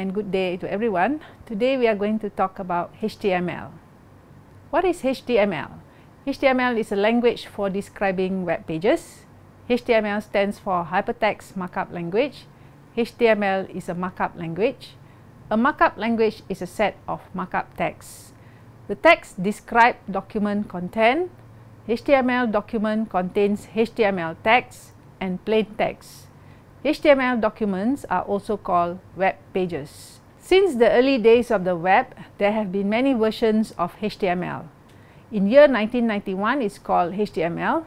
And good day to everyone. Today we are going to talk about HTML. What is HTML? HTML is a language for describing web pages. HTML stands for Hypertext Markup Language. HTML is a markup language. A markup language is a set of markup text. The text describe document content. HTML document contains HTML text and plain text. HTML documents are also called web pages. Since the early days of the web, there have been many versions of HTML. In year 1991, it's called HTML.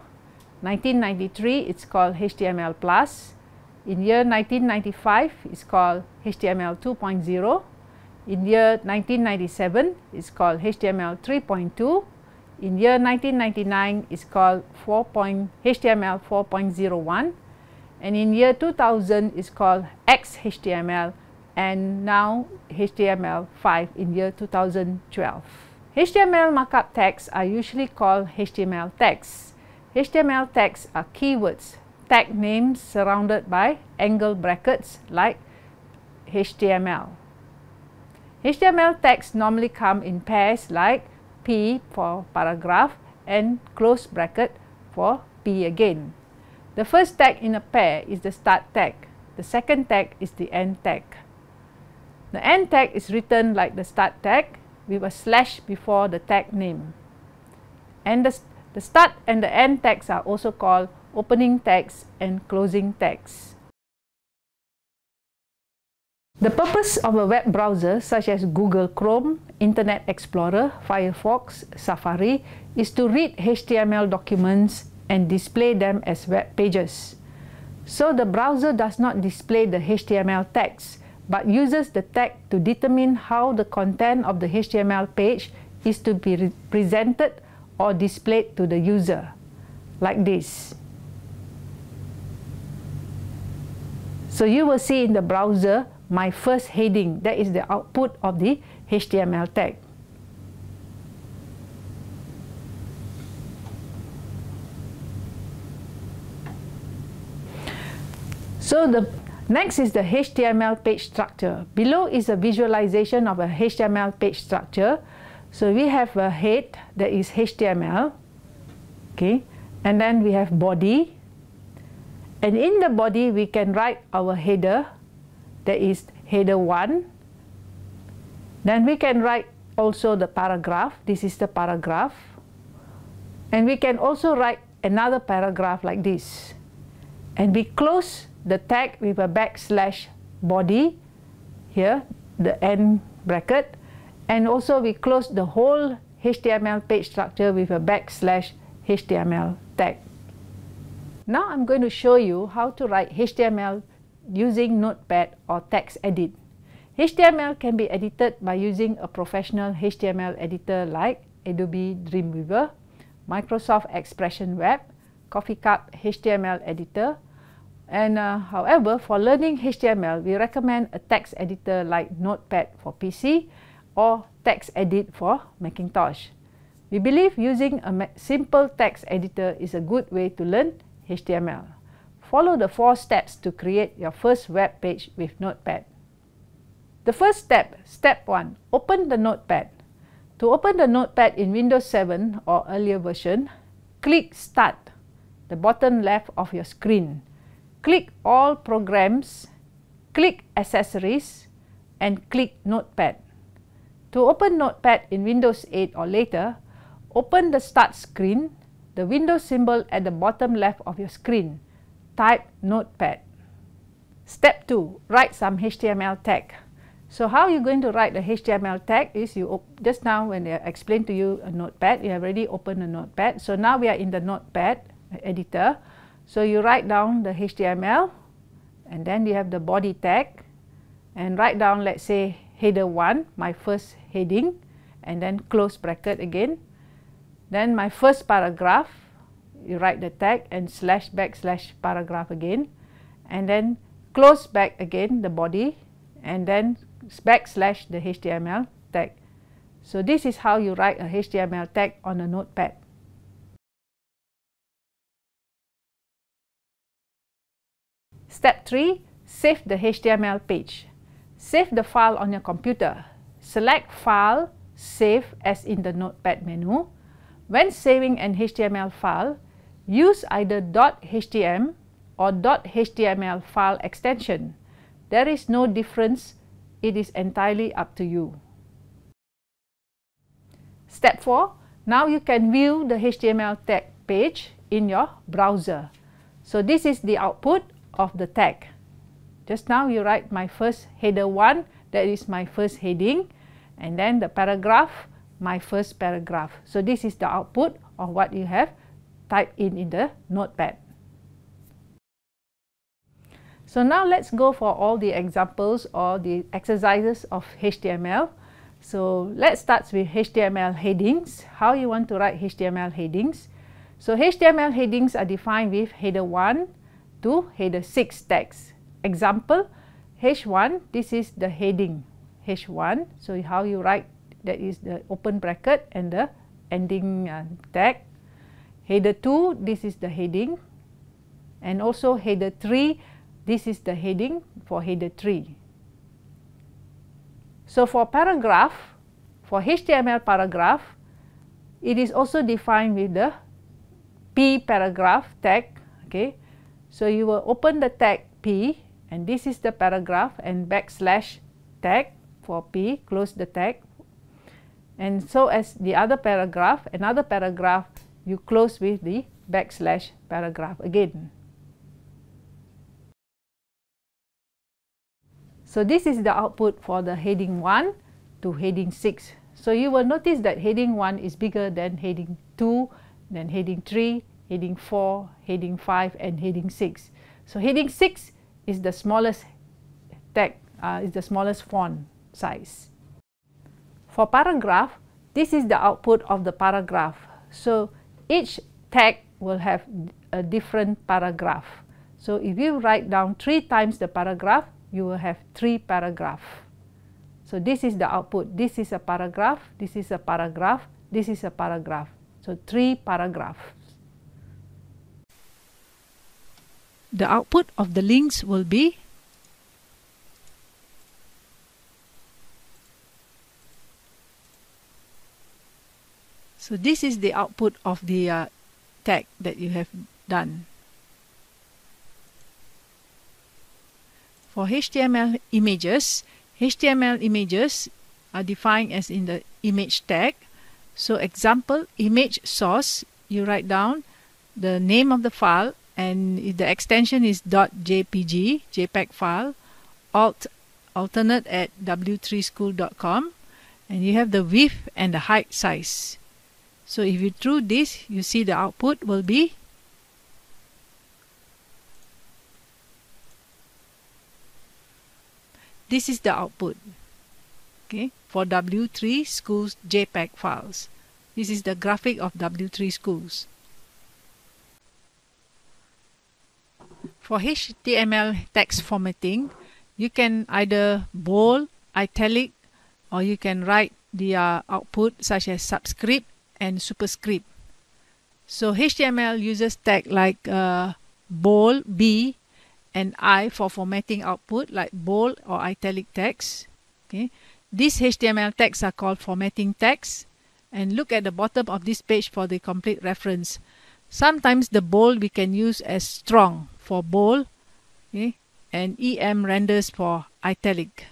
1993, it's called HTML+. In year 1995, it's called HTML 2.0. In year 1997, it's called HTML 3.2. In year 1999, it's called 4. HTML 4.01 and in year 2000 is called XHTML and now HTML5 in year 2012. HTML markup tags are usually called HTML tags. HTML tags are keywords, tag names surrounded by angle brackets like HTML. HTML tags normally come in pairs like P for paragraph and close bracket for P again. The first tag in a pair is the start tag. The second tag is the end tag. The end tag is written like the start tag with a slash before the tag name. And the, the start and the end tags are also called opening tags and closing tags. The purpose of a web browser such as Google Chrome, Internet Explorer, Firefox, Safari is to read HTML documents and display them as web pages. So the browser does not display the HTML text, but uses the tag to determine how the content of the HTML page is to be presented or displayed to the user, like this. So you will see in the browser my first heading, that is the output of the HTML tag. So the next is the HTML page structure. Below is a visualization of a HTML page structure. So we have a head that is HTML, okay, and then we have body. And in the body, we can write our header, that is header 1. Then we can write also the paragraph, this is the paragraph. And we can also write another paragraph like this. And we close the tag with a backslash body here, the end bracket, and also we close the whole HTML page structure with a backslash HTML tag. Now I'm going to show you how to write HTML using Notepad or TextEdit. HTML can be edited by using a professional HTML editor like Adobe Dreamweaver, Microsoft Expression Web, CoffeeCup HTML editor, and uh, however, for learning HTML, we recommend a text editor like Notepad for PC or TextEdit for Macintosh. We believe using a simple text editor is a good way to learn HTML. Follow the four steps to create your first web page with Notepad. The first step, step 1, open the Notepad. To open the Notepad in Windows 7 or earlier version, click Start, the bottom left of your screen click All Programs, click Accessories, and click Notepad. To open Notepad in Windows 8 or later, open the Start screen, the Windows symbol at the bottom left of your screen. Type Notepad. Step 2. Write some HTML tag. So how you're going to write the HTML tag is you just now when I explained to you a notepad, you have already opened a notepad. So now we are in the notepad editor. So you write down the HTML and then you have the body tag and write down let's say header 1, my first heading and then close bracket again. Then my first paragraph, you write the tag and slash backslash paragraph again and then close back again the body and then backslash the HTML tag. So this is how you write a HTML tag on a notepad. Step 3. Save the HTML page. save the file on your computer. Select File, Save as in the Notepad menu. When saving an HTML file, use either .htm or .html file extension. There is no difference. It is entirely up to you. Step 4. Now you can view the HTML tag page in your browser. So this is the output of the tag. Just now you write my first header 1, that is my first heading, and then the paragraph, my first paragraph. So this is the output of what you have typed in in the notepad. So now let's go for all the examples or the exercises of HTML. So let's start with HTML headings. How you want to write HTML headings. So HTML headings are defined with header 1 to header 6 tags. Example, H1, this is the heading. H1, so how you write that is the open bracket and the ending uh, tag. Header 2, this is the heading. And also header 3, this is the heading for header 3. So for paragraph, for HTML paragraph, it is also defined with the P paragraph tag. Okay, so you will open the tag P and this is the paragraph and backslash tag for P, close the tag. And so as the other paragraph, another paragraph, you close with the backslash paragraph again. So this is the output for the heading 1 to heading 6. So you will notice that heading 1 is bigger than heading 2, then heading 3, heading 4, heading 5, and heading 6. So heading 6 is the smallest tag, uh, is the smallest font size. For paragraph, this is the output of the paragraph. So each tag will have a different paragraph. So if you write down three times the paragraph, you will have three paragraph. So this is the output. This is a paragraph, this is a paragraph, this is a paragraph. So three paragraphs. The output of the links will be So this is the output of the uh, tag that you have done. For HTML images, HTML images are defined as in the image tag. So example, image source, you write down the name of the file and the extension is .jpg, JPEG file, alt alternate at w3school.com and you have the width and the height size. So if you do this, you see the output will be This is the output okay, for W3 schools JPEG files. This is the graphic of W3 schools. For HTML text formatting, you can either bold, italic, or you can write the uh, output such as subscript and superscript. So HTML uses tag like uh, bold, B, and I for formatting output like bold or italic text. Okay, These HTML tags are called formatting tags. And look at the bottom of this page for the complete reference. Sometimes the bold we can use as strong for bold okay, and EM renders for italic.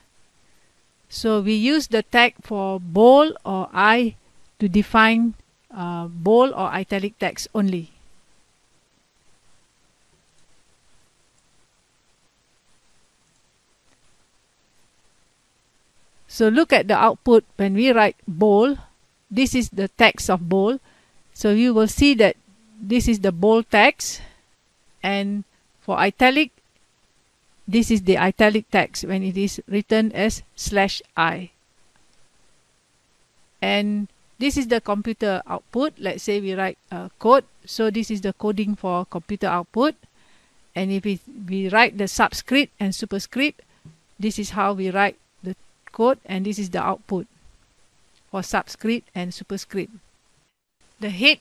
So we use the tag for bold or I to define uh, bold or italic text only. So look at the output when we write bold. This is the text of bold. So you will see that this is the bold text and for italic this is the italic text when it is written as slash i. And this is the computer output. Let's say we write a code. So this is the coding for computer output. And if we, we write the subscript and superscript, this is how we write the code and this is the output for subscript and superscript. The head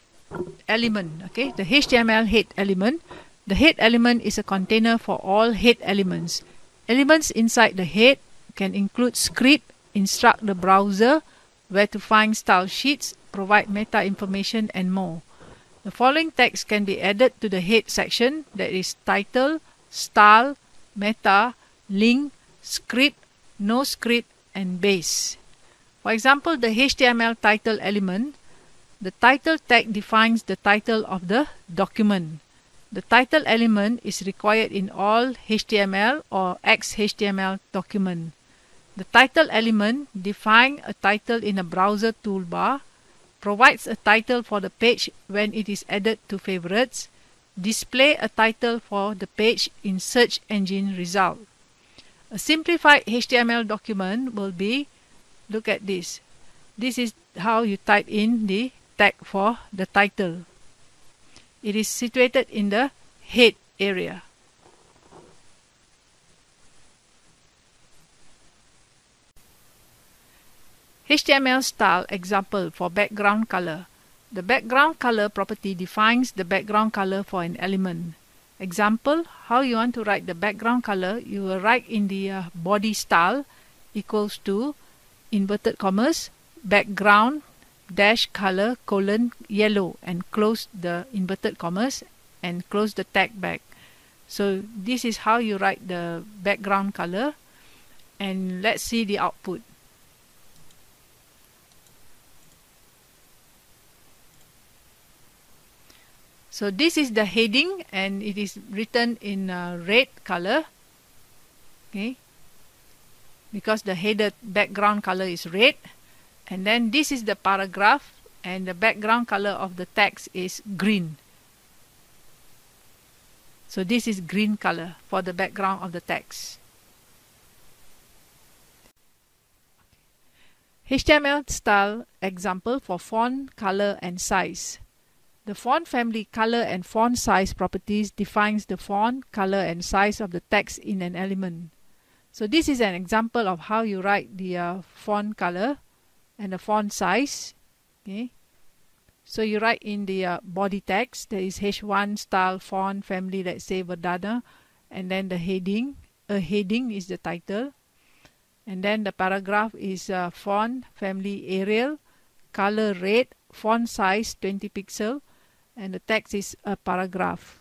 element, okay, the HTML head element. The head element is a container for all head elements. Elements inside the head can include script, instruct the browser where to find style sheets, provide meta information, and more. The following text can be added to the head section that is title, style, meta, link, script, no script, and base. For example, the HTML title element, the title tag defines the title of the document. The title element is required in all HTML or XHTML document. The title element defines a title in a browser toolbar, provides a title for the page when it is added to favorites, display a title for the page in search engine result. A simplified HTML document will be, look at this. This is how you type in the tag for the title. It is situated in the head area. HTML style example for background color. The background color property defines the background color for an element. Example, how you want to write the background color, you will write in the uh, body style equals to inverted commas background dash color colon yellow and close the inverted commas and close the tag back. So this is how you write the background color and let's see the output. So this is the heading and it is written in uh, red color. Okay. Because the header background color is red and then this is the paragraph and the background color of the text is green. So this is green color for the background of the text. HTML style example for font color and size. The font family color and font size properties defines the font color and size of the text in an element. So this is an example of how you write the uh, font color and the font size okay? So you write in the uh, body text there is h1 style font family let's say verdana and then the heading a heading is the title and then the paragraph is uh, font family arial color red font size 20 pixel and the text is a paragraph.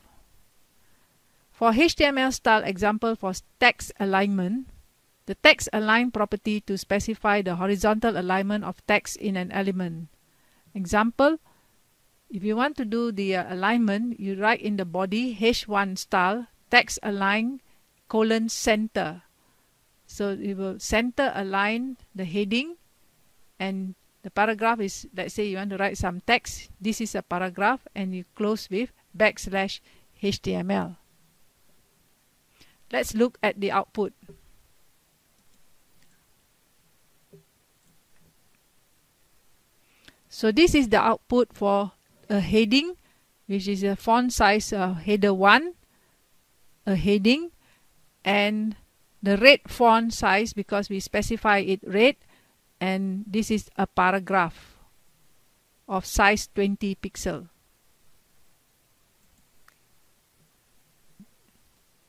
For html style example for text alignment the text align property to specify the horizontal alignment of text in an element. Example, if you want to do the uh, alignment, you write in the body H1 style text align colon center. So you will center align the heading and the paragraph is let's say you want to write some text. This is a paragraph and you close with backslash HTML. Let's look at the output. So this is the output for a heading which is a font size uh, header 1 a heading and the red font size because we specify it red and this is a paragraph of size 20 pixel.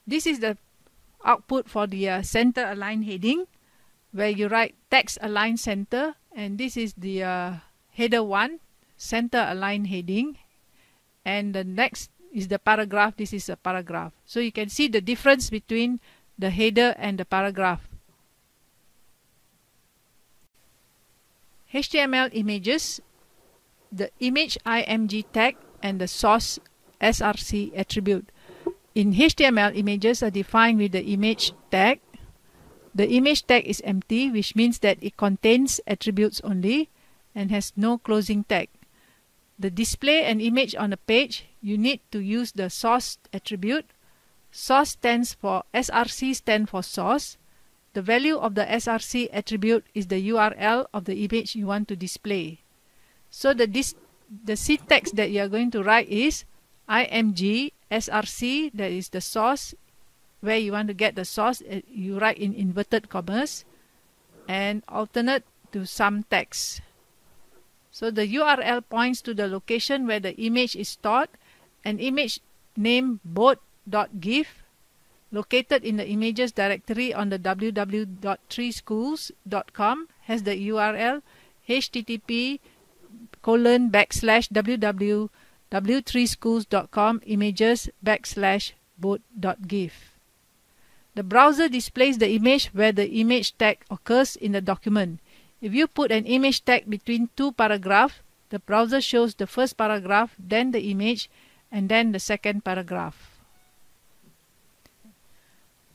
This is the output for the uh, center align heading where you write text align center and this is the uh, header 1 center align heading. And the next is the paragraph. This is a paragraph. So you can see the difference between the header and the paragraph. HTML images the image img tag and the source src attribute. In HTML images are defined with the image tag. The image tag is empty which means that it contains attributes only and has no closing tag. The display an image on a page, you need to use the source attribute. Source stands for SRC stand for source. The value of the SRC attribute is the URL of the image you want to display. So the dis the syntax that you are going to write is img src that is the source where you want to get the source uh, you write in inverted commas and alternate to some text so the URL points to the location where the image is stored, an image name boat.gif, located in the images directory on the www.treeschools.com has the URL http colon backslash www.treeschools.com images backslash boat.gif. The browser displays the image where the image tag occurs in the document. If you put an image tag between two paragraphs, the browser shows the first paragraph, then the image, and then the second paragraph.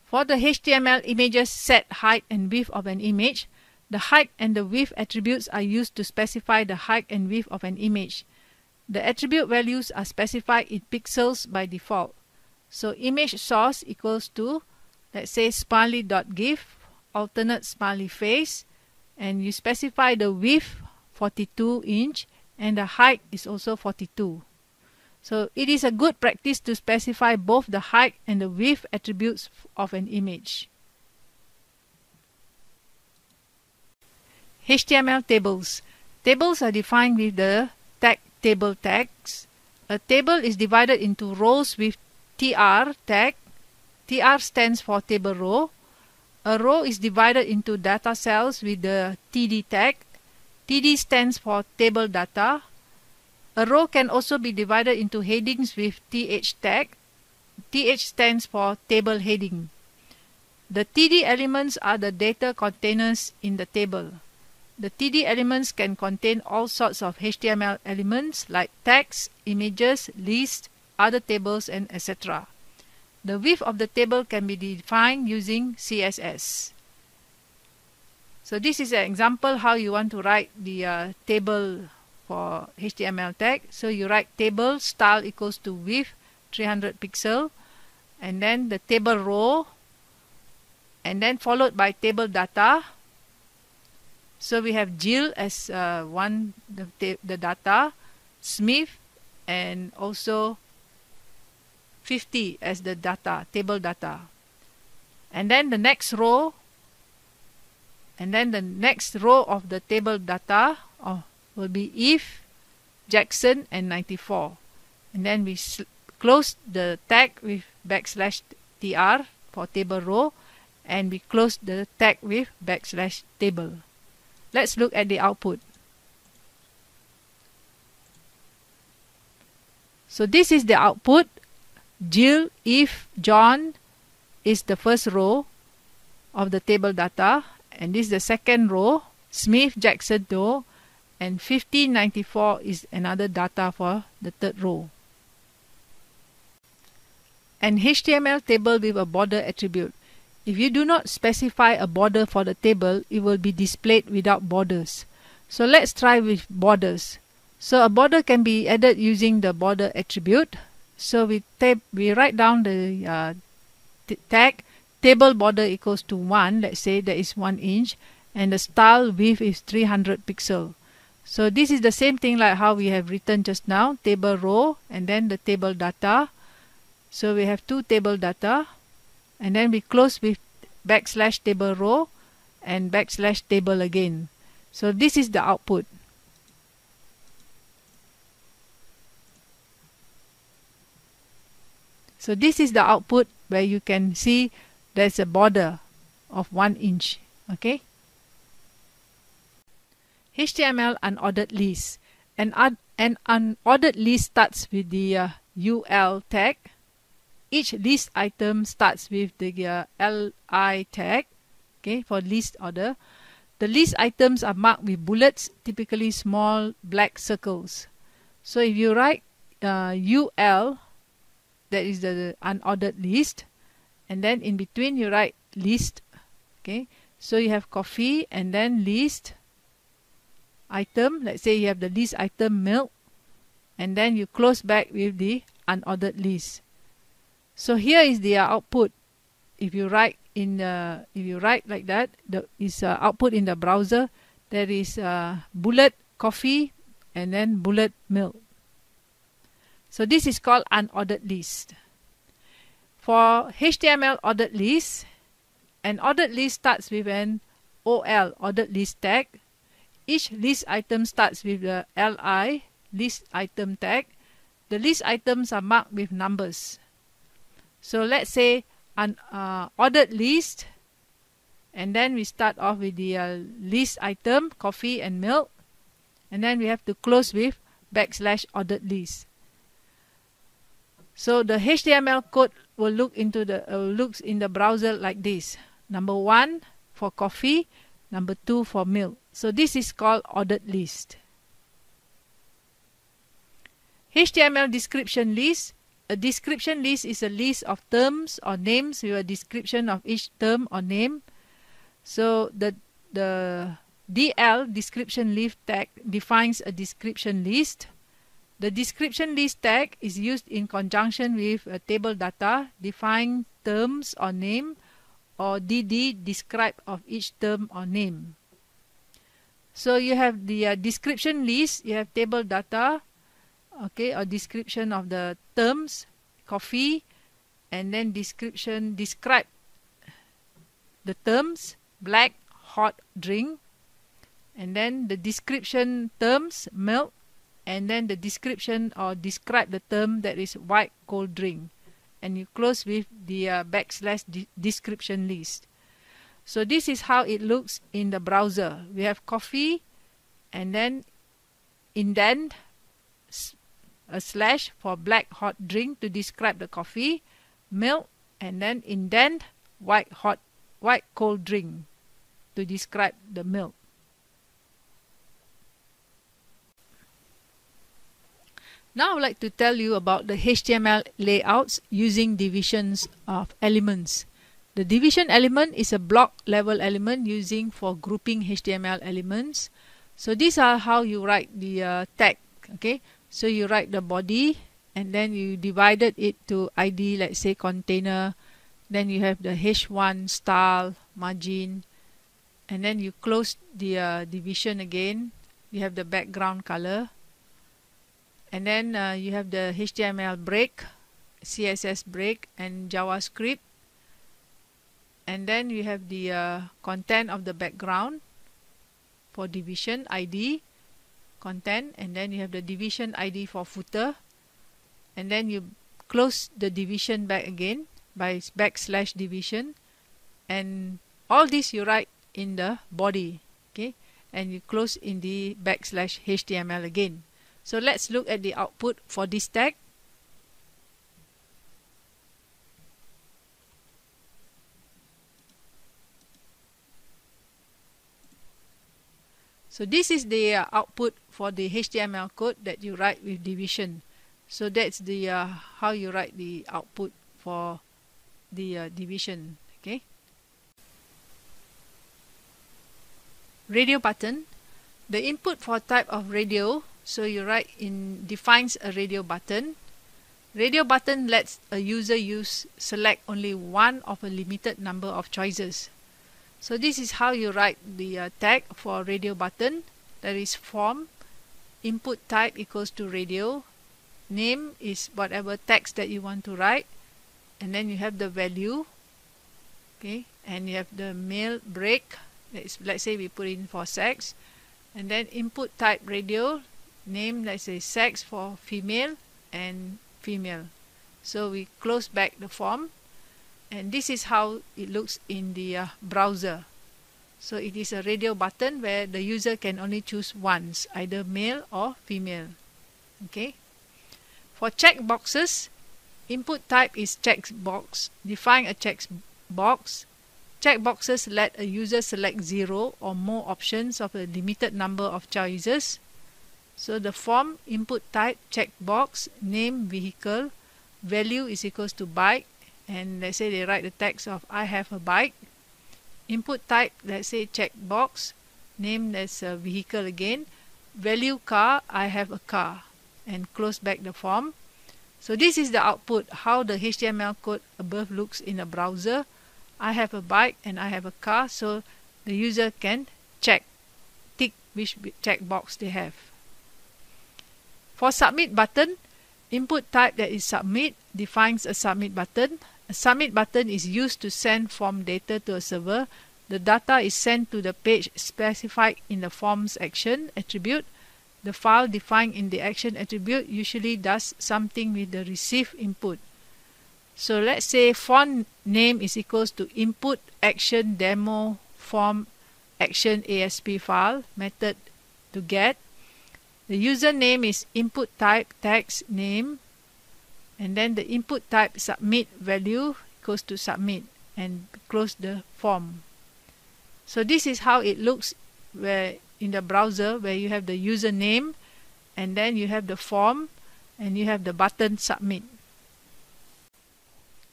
For the HTML images set height and width of an image, the height and the width attributes are used to specify the height and width of an image. The attribute values are specified in pixels by default. So image source equals to, let's say smiley.gif, alternate smiley face, and you specify the width 42 inch and the height is also 42. So it is a good practice to specify both the height and the width attributes of an image. HTML tables. Tables are defined with the tag table tags. A table is divided into rows with tr tag. tr stands for table row. A row is divided into data cells with the td tag. td stands for table data. A row can also be divided into headings with th tag. th stands for table heading. The TD elements are the data containers in the table. The TD elements can contain all sorts of HTML elements like text, images, lists, other tables, and etc. The width of the table can be defined using CSS. So this is an example how you want to write the uh, table for HTML tag. So you write table style equals to width 300 pixel and then the table row and then followed by table data. So we have Jill as uh, one the, the data, Smith and also 50 as the data, table data. And then the next row and then the next row of the table data oh, will be Eve Jackson and 94 and then we close the tag with backslash tr for table row and we close the tag with backslash table. Let's look at the output. So this is the output. Jill, if John is the first row of the table data and this is the second row. Smith, Jackson, Doe and 1594 is another data for the third row. An HTML table with a border attribute. If you do not specify a border for the table, it will be displayed without borders. So let's try with borders. So a border can be added using the border attribute. So we tab we write down the uh, tag table border equals to 1. Let's say that is 1 inch and the style width is 300 pixel. So this is the same thing like how we have written just now, table row and then the table data. So we have two table data and then we close with backslash table row and backslash table again. So this is the output. So this is the output where you can see there's a border of 1 inch. Okay. HTML unordered list. An, an unordered list starts with the uh, UL tag. Each list item starts with the uh, LI tag okay, for list order. The list items are marked with bullets, typically small black circles. So if you write uh, UL, that is the unordered list, and then in between you write list. Okay, so you have coffee and then list item. Let's say you have the list item milk. And then you close back with the unordered list. So here is the output. If you write in uh, if you write like that the is uh, output in the browser there is uh, bullet coffee and then bullet milk so this is called unordered list for HTML ordered list an ordered list starts with an OL ordered list tag each list item starts with the LI list item tag. The list items are marked with numbers. So let's say an uh, ordered list and then we start off with the uh, list item coffee and milk and then we have to close with backslash ordered list so the HTML code will look into the uh, looks in the browser like this. Number one for coffee. Number two for milk. So this is called ordered list. HTML description list. A description list is a list of terms or names with a description of each term or name. So the the DL description list tag defines a description list. The description list tag is used in conjunction with a table data, define terms or name, or DD describe of each term or name. So you have the uh, description list, you have table data, okay, or description of the terms, coffee, and then description describe the terms black hot drink and then the description terms milk and then the description or describe the term that is white cold drink. And you close with the uh, backslash de description list. So this is how it looks in the browser. We have coffee and then indent a slash for black hot drink to describe the coffee milk and then indent white hot white cold drink to describe the milk. Now I would like to tell you about the HTML layouts using divisions of elements. The division element is a block level element using for grouping HTML elements. So these are how you write the uh, tag. Okay, so you write the body and then you divided it to ID, let's say container, then you have the H1 style margin and then you close the uh, division again you have the background color and then uh, you have the HTML break CSS break and JavaScript. And then you have the uh, content of the background for division ID content. And then you have the division ID for footer. And then you close the division back again by backslash division. And all this you write in the body okay? And you close in the backslash HTML again so let's look at the output for this tag. So this is the uh, output for the HTML code that you write with division. So that's the uh, how you write the output for the uh, division okay? Radio button. The input for type of radio so you write in defines a radio button. Radio button lets a user use select only one of a limited number of choices. So this is how you write the uh, tag for radio button. That is form input type equals to radio name is whatever text that you want to write and then you have the value okay? And you have the male break let's say we put in for sex and then input type radio name let's say sex for female and female so we close back the form and this is how it looks in the uh, browser so it is a radio button where the user can only choose once either male or female okay for check boxes Input type is checkbox. Define a checkbox. Checkboxes let a user select zero or more options of a limited number of choices. So the form input type checkbox name vehicle value is equals to bike and let's say they write the text of I have a bike. Input type let's say checkbox name as a uh, vehicle again value car I have a car and close back the form so this is the output, how the HTML code above looks in a browser. I have a bike and I have a car, so the user can check, tick which checkbox they have. For submit button, input type that is submit defines a submit button. A submit button is used to send form data to a server. The data is sent to the page specified in the forms action attribute the file defined in the action attribute usually does something with the received input. So let's say font name is equals to input action demo form action ASP file method to get. The username is input type text name and then the input type submit value goes to submit and close the form. So this is how it looks where in the browser where you have the username and then you have the form and you have the button submit.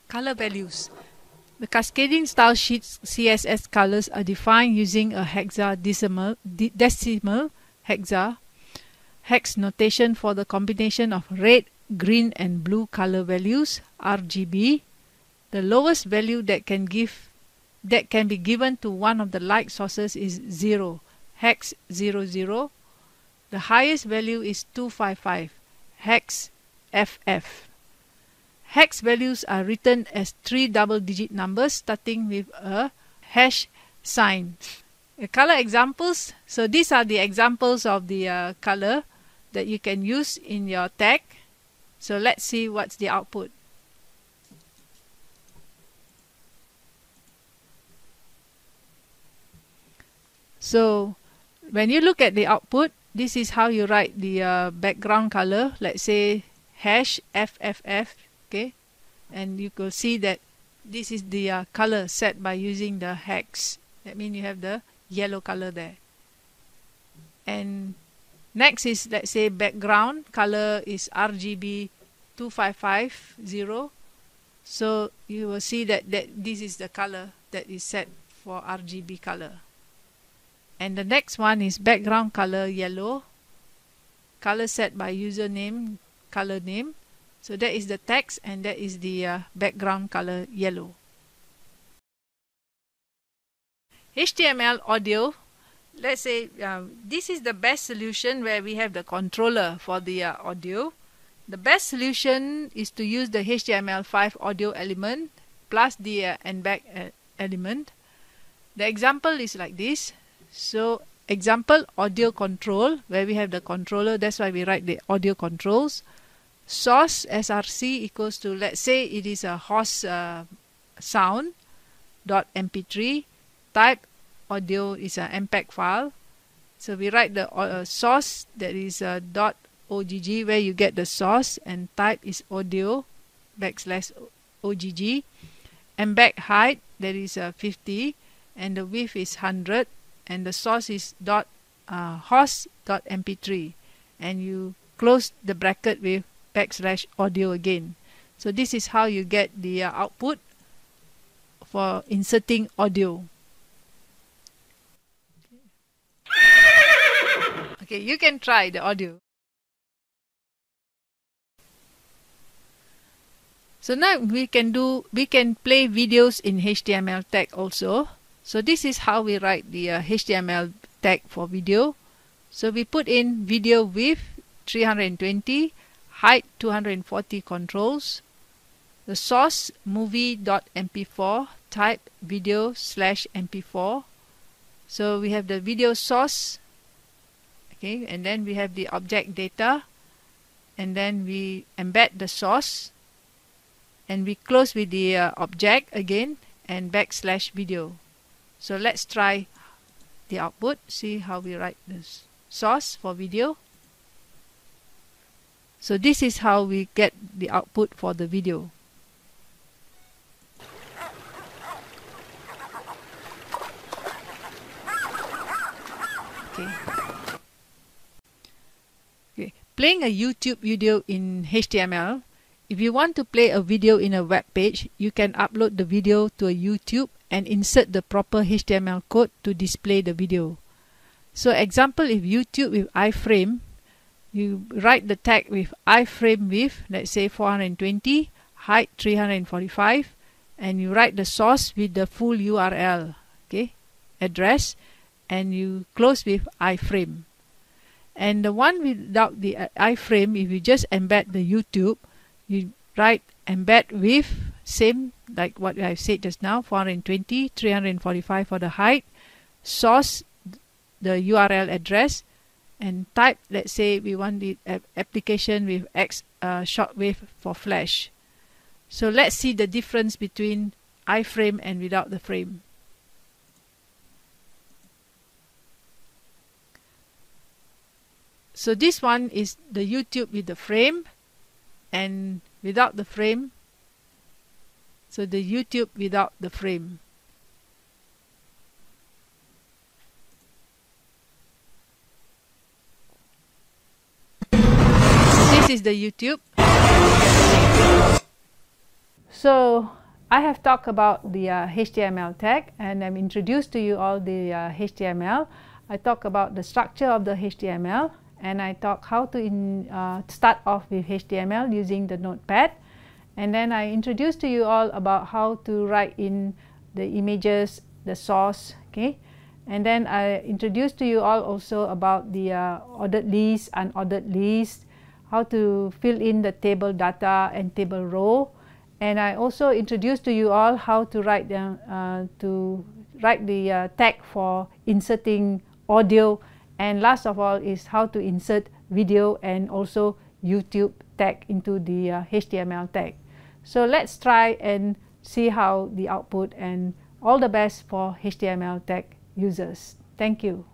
Color values. The cascading style sheets CSS colors are defined using a hexadecimal decimal hexa hex notation for the combination of red, green and blue color values RGB. The lowest value that can give that can be given to one of the light sources is 0 hex 00 the highest value is 255 hex FF hex values are written as three double digit numbers starting with a hash sign. The color examples so these are the examples of the uh, color that you can use in your tag so let's see what's the output So when you look at the output, this is how you write the uh, background color. Let's say hash FFF, okay? And you can see that this is the uh, color set by using the hex. That means you have the yellow color there. And next is, let's say, background. Color is RGB 2550. So you will see that, that this is the color that is set for RGB color. And the next one is background color yellow. Color set by username color name. So that is the text and that is the uh, background color yellow. HTML audio let's say uh, this is the best solution where we have the controller for the uh, audio. The best solution is to use the HTML5 audio element plus the uh, embed uh, element. The example is like this. So example audio control where we have the controller that's why we write the audio controls. Source src equals to let's say it is a horse uh, sound dot mp3 type audio is an mpeg file. So we write the uh, source that is uh, ogg where you get the source and type is audio backslash ogg. Embed height that is a uh, 50 and the width is 100 and the source is dot uh, host dot mp3 and you close the bracket with backslash audio again so this is how you get the uh, output for inserting audio okay you can try the audio so now we can do we can play videos in html tag also so this is how we write the uh, HTML tag for video. So we put in video width 320, height 240 controls, the source movie.mp4, type video slash mp4. So we have the video source, okay, and then we have the object data, and then we embed the source, and we close with the uh, object again and backslash video. So let's try the output, see how we write this source for video. So this is how we get the output for the video. Okay. Playing a YouTube video in HTML. If you want to play a video in a web page, you can upload the video to a YouTube and insert the proper HTML code to display the video. So example if YouTube with iframe, you write the tag with iframe width, let's say 420, height 345, and you write the source with the full URL, okay, address, and you close with iframe. And the one without the uh, iframe, if you just embed the YouTube, you write embed with same like what I said just now 420 345 for the height source the URL address and type let's say we want the application with X uh, shockwave for flash So let's see the difference between iframe and without the frame. So this one is the YouTube with the frame and without the frame. So the YouTube without the frame. This is the YouTube. So I have talked about the uh, HTML tag and I'm introduced to you all the uh, HTML. I talk about the structure of the HTML and I talk how to in, uh, start off with HTML using the notepad and then I introduce to you all about how to write in the images, the source, okay. And then I introduce to you all also about the uh, ordered list, unordered list, how to fill in the table data and table row. And I also introduce to you all how to write the, uh, to write the uh, tag for inserting audio and last of all is how to insert video and also YouTube tag into the uh, HTML tag. So let's try and see how the output and all the best for HTML tag users. Thank you.